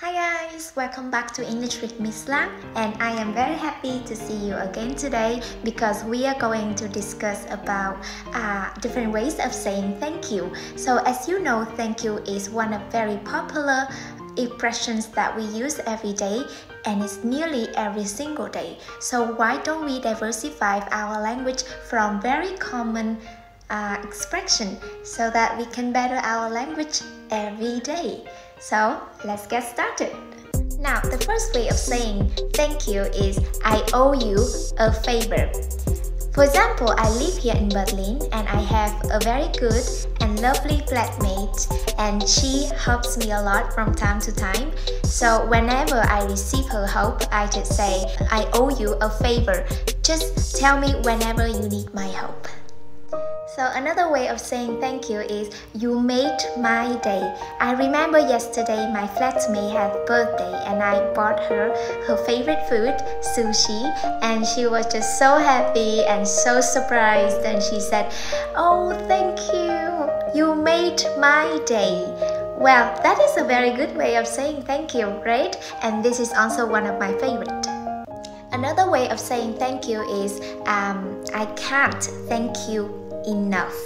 Hi guys, welcome back to English with Miss Lan and I am very happy to see you again today because we are going to discuss about uh, different ways of saying thank you. So as you know, thank you is one of very popular expressions that we use every day and it's nearly every single day. So why don't we diversify our language from very common uh, expression so that we can better our language every day. So let's get started. Now, the first way of saying thank you is I owe you a favor. For example, I live here in Berlin and I have a very good and lovely flatmate and she helps me a lot from time to time. So whenever I receive her help, I just say, I owe you a favor. Just tell me whenever you need my help. So another way of saying thank you is you made my day. I remember yesterday my flatmate had birthday and I bought her her favorite food, sushi, and she was just so happy and so surprised and she said, "Oh, thank you. You made my day." Well, that is a very good way of saying thank you, right? And this is also one of my favorite. Another way of saying thank you is um, I can't thank you enough.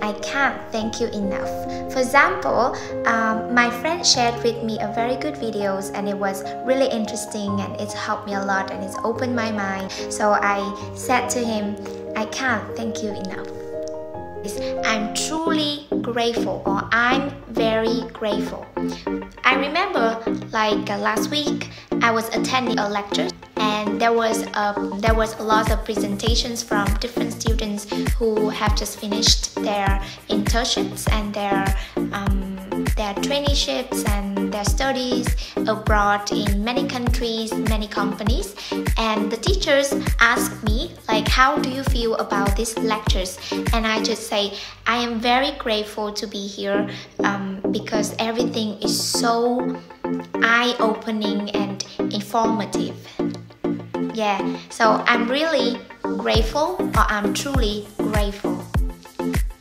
I can't thank you enough. For example, um, my friend shared with me a very good videos and it was really interesting and it's helped me a lot and it's opened my mind. So I said to him, I can't thank you enough. I'm truly grateful or I'm very grateful. I remember like uh, last week I was attending a lecture and there was a, there was a lot of presentations from different students who have just finished their internships and their um, their traineeships and their studies abroad in many countries, many companies. And the teachers asked me, like, how do you feel about these lectures? And I just say, I am very grateful to be here um, because everything is so eye-opening and informative. Yeah, so I'm really grateful or I'm truly grateful.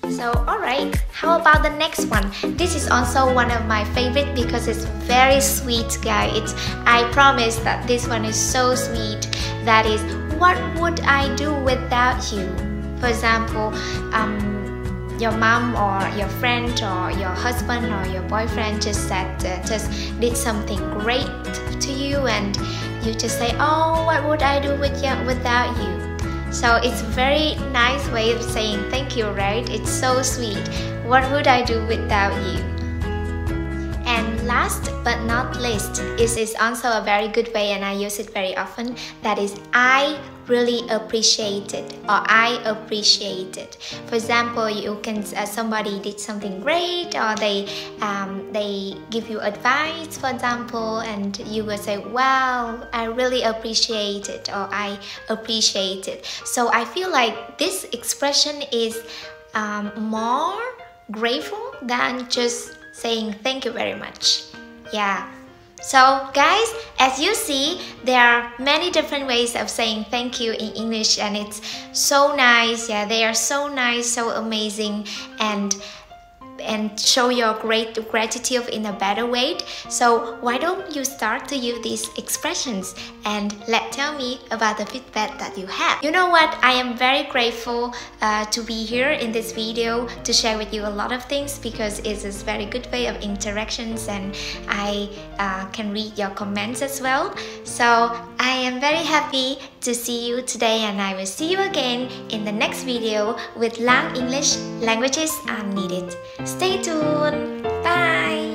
So alright, how about the next one? This is also one of my favorite because it's very sweet guy. It's I promise that this one is so sweet. That is, what would I do without you? For example, um, your mom or your friend or your husband or your boyfriend just said uh, just did something great to you and you just say oh what would i do with you without you so it's a very nice way of saying thank you, right? It's so sweet. What would I do without you? Last but not least, this is also a very good way and I use it very often. That is, I really appreciate it or I appreciate it. For example, you can uh, somebody did something great or they um, they give you advice, for example, and you will say, "Wow, I really appreciate it" or "I appreciate it." So I feel like this expression is um, more grateful than just saying thank you very much. Yeah. So guys, as you see, there are many different ways of saying thank you in English and it's so nice. Yeah, they are so nice, so amazing and and show your great gratitude in a better way. So why don't you start to use these expressions and let tell me about the feedback that you have. You know what? I am very grateful uh, to be here in this video to share with you a lot of things because it's a very good way of interactions and I uh, can read your comments as well. So I am very happy to see you today and I will see you again in the next video with LAN English Languages Are Needed. Stay tuned. Bye.